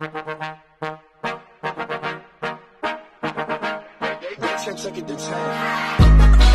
Check, check it, the